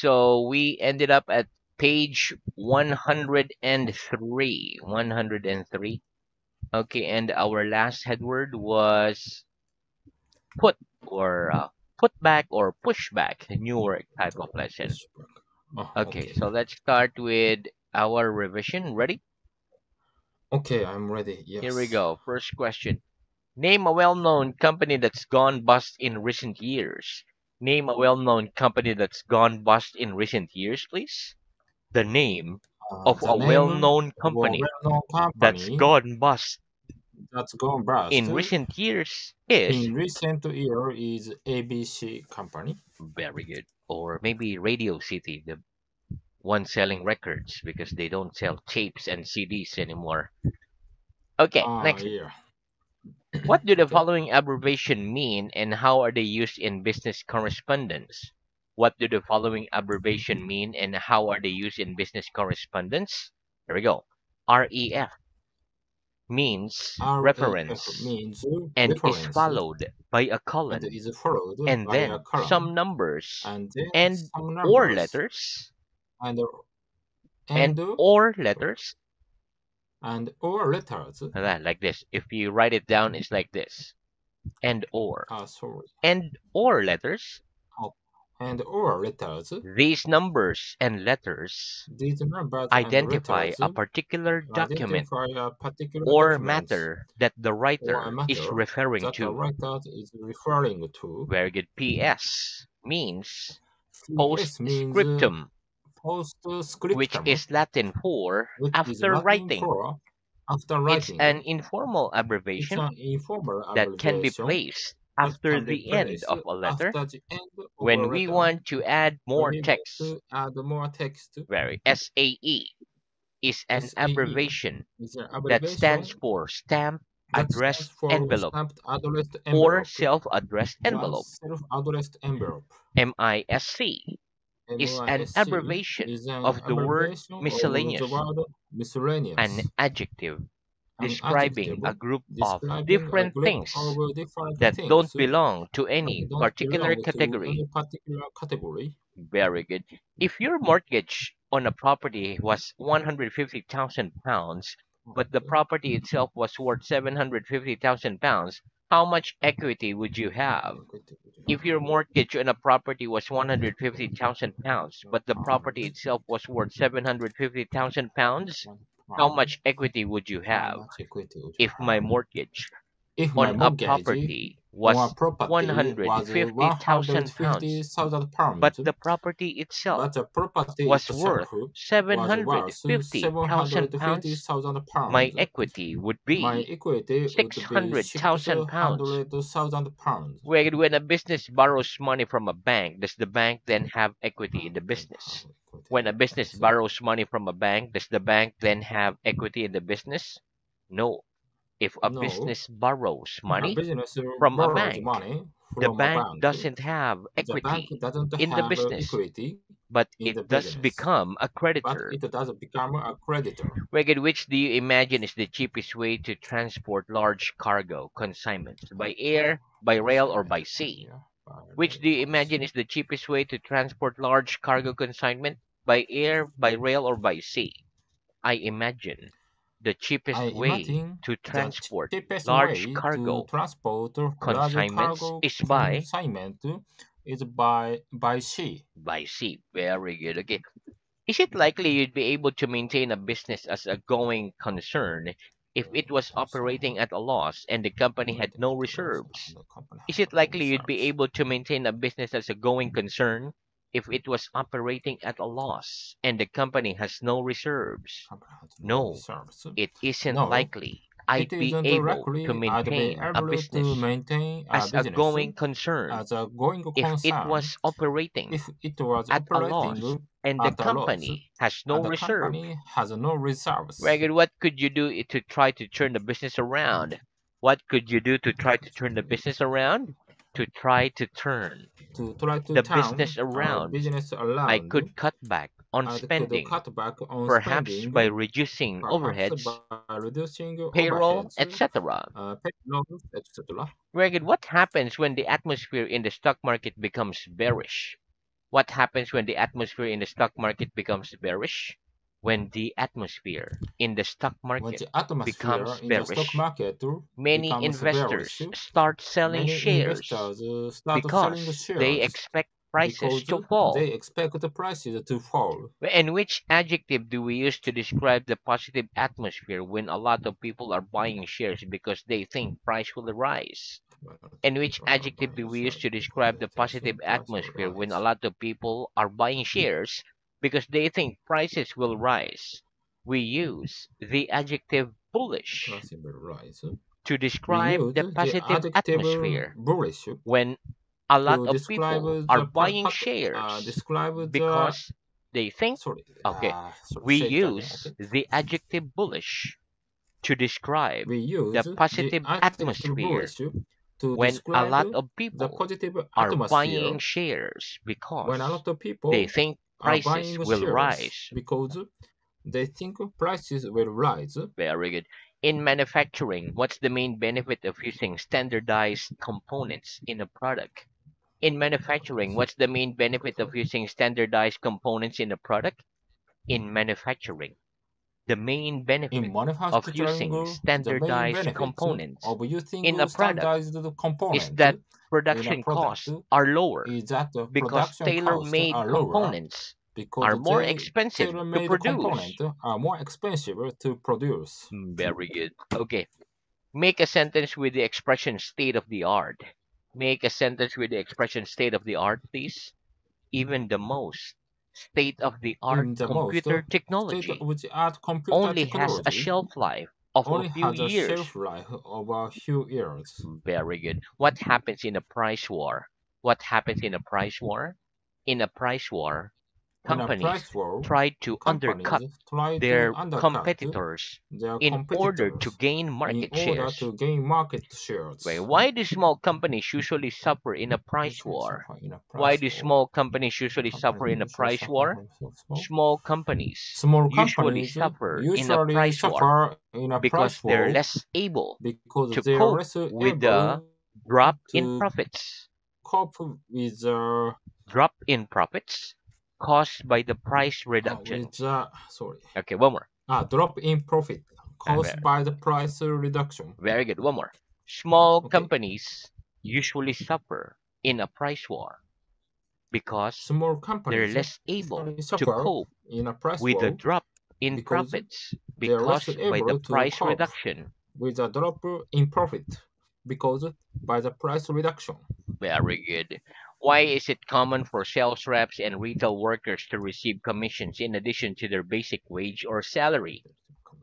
So we ended up at page 103. 103. Okay, and our last headword was put or uh, put back or push back, a newer type of lesson. Oh, Okay, so let's start with our revision. Ready? Okay, I'm ready. Yes. Here we go. First question. Name a well-known company that's gone bust in recent years. Name a well-known company that's gone bust in recent years, please. The name Uh, of the a name well-known company well-known that's company gone bust that's gone bust in recent years is in recent year is ABC company. very good. Or maybe Radio City, the one selling records because they don't sell tapes and CDs anymore. Okay, Ah, next. yeah. What do the following abbreviation mean and how are they used in business correspondence? What do the following abbreviation mean and how are they used in business correspondence? Here we go. REF means REF reference means and reference is followed by a and colon and by then column some numbers and and some or letters and and and or letters and or letters. like that, like this. If you write it down, it's like this. And or. Ah, sorry. And or letters. And or letters. These numbers and letters These numbers identify and a particular document a particular or matter that the writer is referring that the to. writer is referring to. Very good. PS means postscriptum, postscriptum, which is Latin for after writing. for after It's writing. an informal abbreviation an informal that can be placed after the end of a letter end of a when we want to add more text. to add more text. Very SAE is an abbreviation that stands for stamp addressed for envelope or envelope self-addressed or envelope. self-addressed envelope. MISC is an abbreviation of the word miscellaneous, miscellaneous, an adjective describing a group of different things that don't belong to any particular category. any particular category. Very good. If your mortgage on a property was 150,000 pounds, but the property itself was worth 750,000 pounds, how much equity would you have? If your mortgage on a property was 150,000 pounds, but the property itself was worth 750,000 pounds, how much equity would you have? much equity would you If my mortgage if my on a mortgage property was property 150,000 pounds, but the property itself the property was itself worth 750,000 pounds, pounds, my equity would my be equity would be 600,000 pounds. 600,000 pounds. When when a business borrows money from a bank, does the bank then have equity in the business? When a business borrows money from a bank, does the bank then have equity in the business? No. If a No. business borrows money, business uh, from a bank, money the from a bank bank. doesn't have The equity, doesn't in the uh, business, equity, but it does become a but creditor. it does become a creditor. Which do you imagine is the cheapest way to transport large cargo consignments? By air, by rail, or by sea? Which do you imagine is the cheapest way to transport large cargo consignment? By air, by rail, or by sea? I imagine the cheapest I way to transport large cargo transport consignments cargo is by consignment is by by sea. by sea. Very good. Okay. Is it likely you'd be able to maintain a business as a going concern if it was operating at a loss and the company had no reserves? Is it likely you'd be able to maintain a business as a going concern if it was operating at a loss and the company has no reserves? No, reserves. it isn't No, likely I'd be able to maintain a business maintain a as a going concern as a going if it was operating if it was at a loss operating and the at a loss company has no and the reserve. company has no reserves. Ragged, what could you do to try to turn the business around? What could you do to try to turn the business around? To try to turn To try to the turn business around, business around, I could cut back on I spending, back on perhaps spending, by reducing overheads, by reducing payroll, etc. uh. Ragged, what happens when the atmosphere in the stock market becomes bearish? What happens when the atmosphere in the stock market becomes bearish? When the atmosphere in the stock market the becomes the bearish, market many investors bearish, start selling many shares investors uh, selling because shares they expect prices because to fall. they expect the prices to fall. And which adjective do we use to describe the positive atmosphere when a lot of people are buying shares because they think price will rise? And which adjective do we use to describe the positive atmosphere when a lot of people are buying shares because they think prices will rise? We use the adjective bullish to describe the the positive adjective atmosphere bullish when a lot of people the are buying pat- uh, shares the because they think sorry. okay Uh, sorry. we say again. use Okay. the adjective bullish to describe the the positive adjective atmosphere when a lot of people are buying shares when a because lot of they think Uh, prices buying will rise. because they think prices will rise. Very good. In manufacturing, what's the main benefit of using standardized components in a product? In manufacturing, what's the main benefit of using standardized components in a product? In manufacturing, the main benefit of using standardized components of using in a product standardized is that production costs are lower is that the because tailor-made are components because are more expensive to produce. are more expensive to produce. Mm, Very good. Okay. Make a sentence with the expression state of the art. Make a sentence with the expression state of the art, please. Even the most state of the art computer technology the art computer only has a shelf life of a only few has a years. shelf life of a few years. Very good. What happens in a price war? What happens in a price war? In a price war, a companies try to undercut their competitors in order to gain market shares. to gain market shares. Wait, why do small companies usually suffer in a price war? suffer in a Why do small companies usually suffer in a price war? small. Companies usually suffer in a price war suffer in a because they're less able to cope with the drop in profits. cope with the Drop in profits caused by the price uh, reduction. with the sorry Okay, one more. ah drop in profit caused by the price reduction. very good. One more. Small Okay, companies usually suffer in a price war because small they're companies less able to cope in a price with the drop in because profits they are less because by the price reduction. with a drop in profit because by the price reduction. Very good. Why is it common for sales reps and retail workers to receive commissions in addition to their basic wage or salary?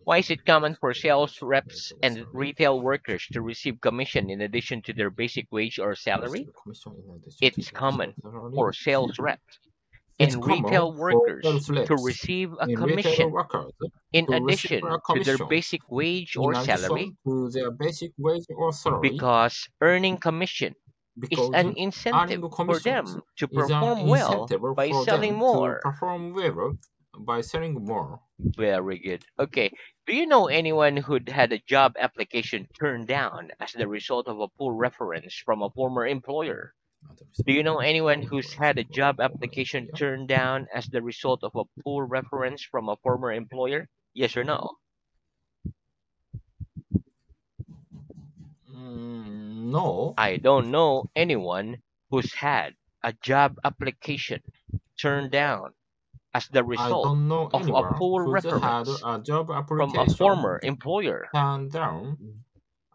Why is it common for sales reps and retail workers to receive commission in addition to their basic wage or salary? commission in addition to It's common for sales reps and retail workers to receive a commission in to receive addition a to their commission basic wage in or salary addition to their basic wage or salary because earning commission because an incentive for them to perform well by selling more. perform well by selling more. Very good. Okay. Do you know anyone who'd had a job application turned down as the result of a poor reference from a former employer? Do you know anyone who's had a job application turned down as the result of a poor reference from a former employer? Yes or no? Mm, no, I don't know anyone who's had a job application turned down as the result of a poor reference a from a former employer. turned down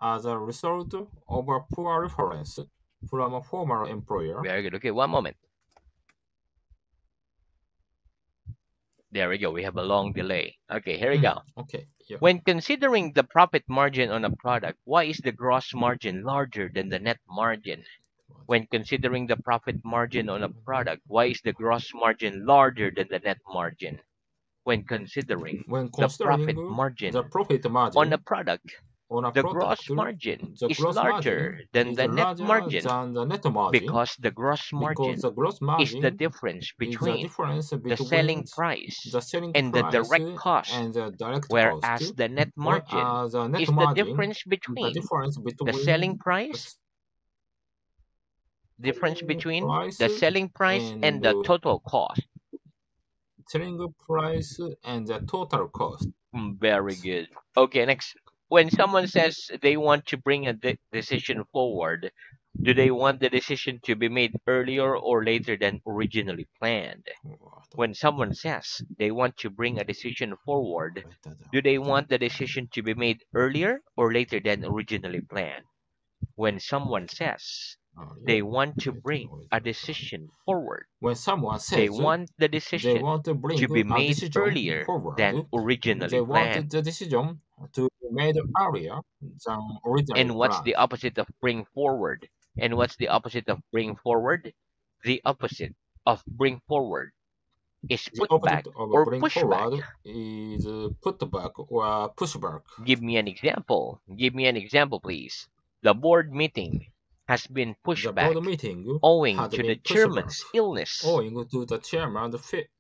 as a result of a poor reference from a former employer. Very good. Okay, one moment. There we go. We have a long delay. Okay, here we Mm, go. okay, yeah. When considering the profit margin on a product, why is the gross margin larger than the net margin? When considering the profit margin on a product, why is the gross margin larger than the net margin? When considering When considering the profit margin the profit margin on a product, the gross margin the is gross larger margin than is the net larger margin than the net margin because the gross margin the gross is the difference is the between the selling price the selling and the direct cost, and the direct whereas cost, the net margin net is the margin difference the between difference the selling between the, price difference between the selling price and and the total cost. selling price and the total cost. Mm, Very good. Okay, next. When someone says they want to bring a de- decision forward, do they want the decision to be made earlier or later than originally planned? When someone says they want to bring a decision forward, do they want the decision to be made earlier or later than originally planned? When someone says oh, they want to bring a decision forward, When someone says they want the decision want to bring to be made earlier forward, than originally they planned. the decision to made earlier than originally And what's the opposite of bring forward? And what's the opposite of bring forward? The opposite of bring forward is put back or push back. is put back or push back. Give me an example. Give me an example, please. The board meeting has been pushed The back owing to the chairman's back illness, owing to the chairman's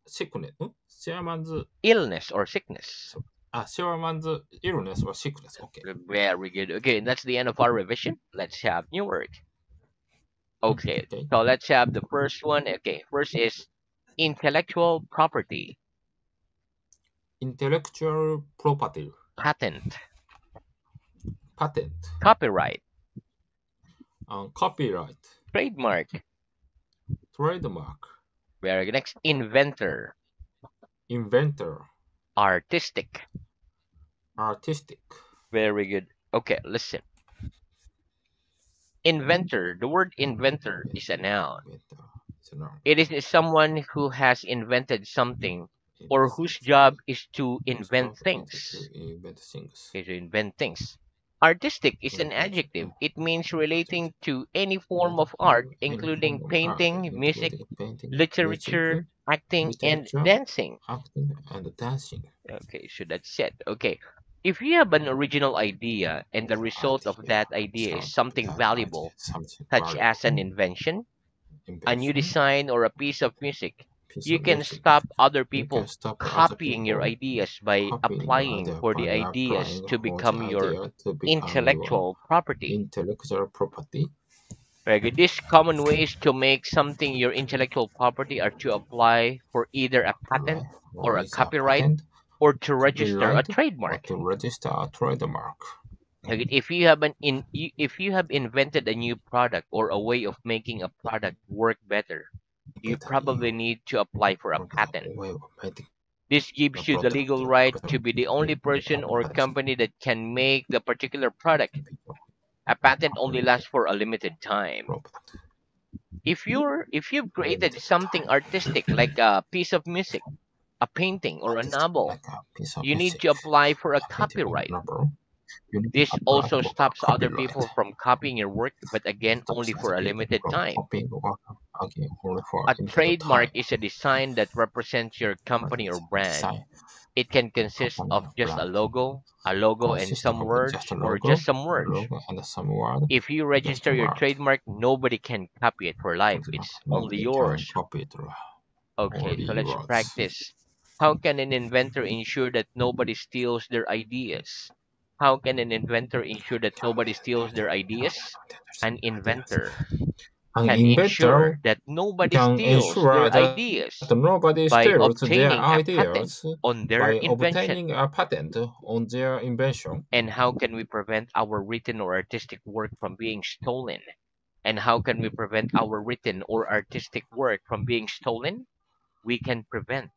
sickness. Hmm? Chairman's illness or sickness. Ah, chairman's illness or sickness. Okay. Very good. Okay, that's the end of our revision. Let's have new word. Okay, Okay. so let's have the first one. Okay, first is intellectual property, Intellectual property, patent, patent, copyright, and copyright, trademark. trademark, Very good. Next, inventor, inventor, artistic. Artistic. Very good. Okay, listen. Inventor. The word inventor is a noun. It's a noun. It is someone who has invented something or whose job is to invent things. to invent things. Okay, to invent things. Artistic is an mm-hmm. adjective. It means mm-hmm. relating to any mm-hmm. form of art, including art, painting, music, literature, acting, and dancing. acting, and dancing. Okay, so that's it. Okay. If you have an original idea and the result of that idea is something valuable, such as an invention, a new design, or a piece of music, you can stop other people stop other copying your ideas by applying for the ideas to become your to become your intellectual property. intellectual property. Very good. These common ways to make something your intellectual property are to apply for either a patent or a copyright or to register a trademark. to register a trademark. Okay, If you have an in if you have invented a new product or a way of making a product work better, you probably need to apply for a patent. way of making This gives you the legal right to be the only person or company that can make the particular product. A patent only lasts for a limited time. If you're if you've created something artistic like a piece of music, a painting or a novel, like a piece of you need to apply for a a painting or copyright. Novel. You need to This also stops other people from copying your work, but again, only for a limited time. copying or again only for A trademark is a design that represents your company or brand. It can consist of just a logo, a logo and some words, or just some words. logo and some word. If you register your trademark, nobody can copy it for life. It's only yours. Okay, so let's practice. How can an inventor ensure that nobody steals their ideas? How can an inventor ensure that nobody steals their ideas? An inventor An can inventor ensure that nobody steals their ideas nobody by steals their obtaining a patent ideas on their by invention. obtaining a patent on their invention. And how can we prevent our written or artistic work from being stolen? And how can we prevent our written or artistic work from being stolen? We can prevent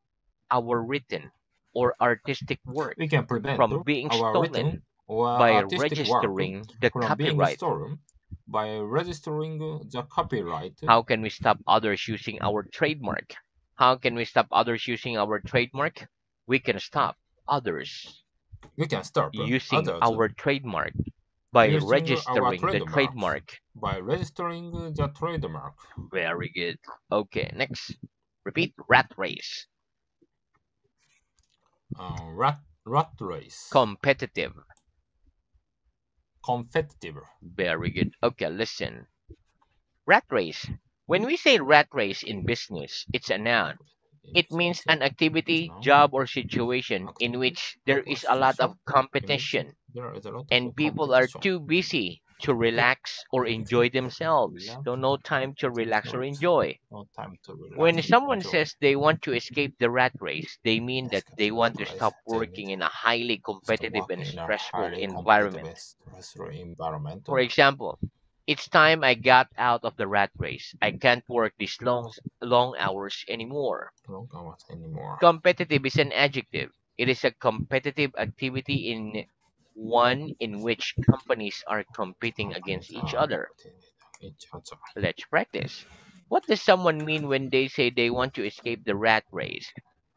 our written or artistic work We can prevent from being stolen or by registering the copyright. stolen by registering the copyright. How can we stop others using our trademark? How can we stop others using our trademark? We can stop others We can stop using others our trademark by using registering the trademark. trademark. by registering the trademark. Very good. Okay, next. Repeat rat race. Uh, rat, rat race. Competitive. Competitive. Very good. Okay, listen. Rat race. When we say rat race in business, it's a noun. It means an activity, job, or situation in which there is a lot of situation in which competition There is a lot and people are too busy to relax or enjoy themselves. So no time to relax or enjoy. No time to relax. When someone says they want to escape the rat race, they mean that they want to stop working in a highly competitive and working in a stressful environment. competitive, stressful environment. For example, it's time I got out of the rat race. I can't work these long long hours anymore. Go out anymore. Competitive is an adjective. It is a competitive activity in one in which companies are competing against each other. Let's practice. What does someone mean when they say they want to escape the rat race?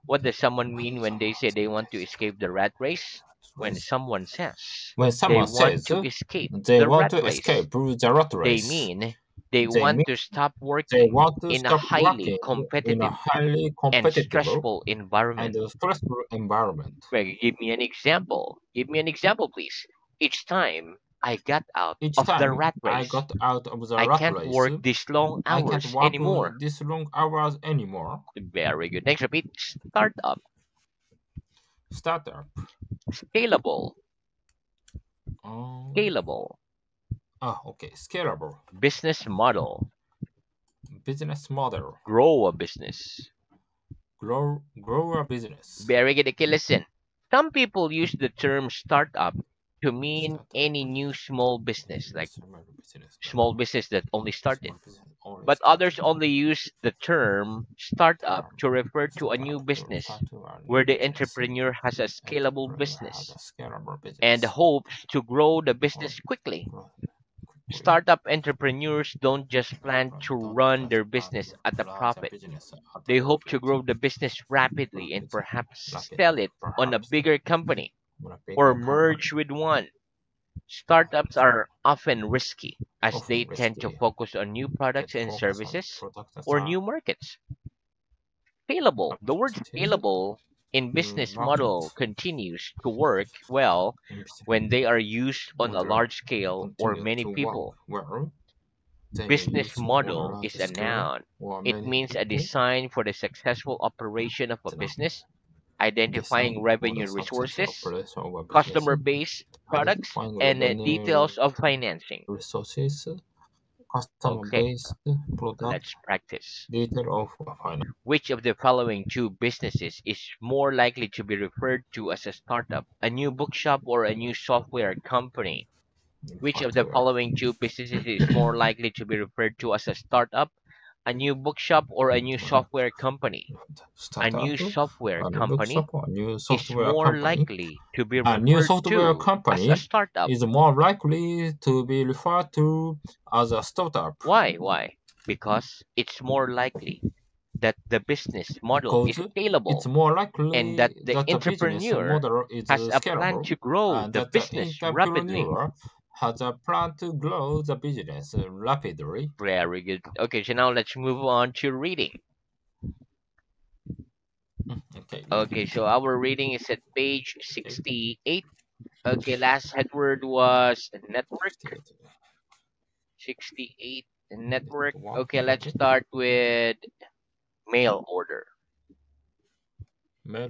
What does someone mean when they say they want to escape the rat race? When someone says When they someone want says to escape they the want rat to race, escape the rat race, they mean they, They want to stop working to in a stop highly working in competitive a highly and competitive stressful environment. and stressful environment. Well, give me an example. Give me an example, please. Each time I got out Each of the rat I race, got out of the I rat can't race, work these long I hours can't work anymore. this long hours anymore. Very good. Next, repeat. Startup, Startup. scalable, Um, scalable, ah, okay. Scalable. business model, Business model. grow a business. Grow, grow a business. Very good. Okay, listen. Some people use the term startup to mean Startup. any new small business, like Small business. small business that only started. Only But started. others only use the term startup to refer to a new business refer to a new where the entrepreneur has a scalable business has a scalable business. and hopes to grow the business quickly. Startup entrepreneurs don't just plan to run their business at a profit. business at a They hope to grow the business rapidly and perhaps sell it on a bigger company on a bigger or merge with one. Startups are often risky as they tend to focus on new products and services or new markets. Scalable. The word Scalable. In business model continues to work well when they are used on a large scale or many people. Business use on a model is a noun. It means a design for the successful operation of a business, identifying revenue resources, operation of a business. customer base products, and details of financing. Customer Okay. product, Let's practice. detail of finance. Which of the following two businesses is more likely to be referred to as a startup? A new bookshop or a new software company? Which of the following two businesses is more likely to be referred to as a startup? A new bookshop or a new software company? A new software a company bookshop, a new is software more company likely to be A referred new software to company as a startup. is more likely to be referred to as a startup. Why? Why? Because it's more likely that the business model is scalable It's more likely and that the business entrepreneur model is has a plan to grow the the business rapidly. Has a plan to grow the business rapidly. Very good. Okay, so now let's move on to reading. Okay. Okay, so our reading is at page 68. Okay, last headword was network. 68 network. Okay, let's start with mail order. Mail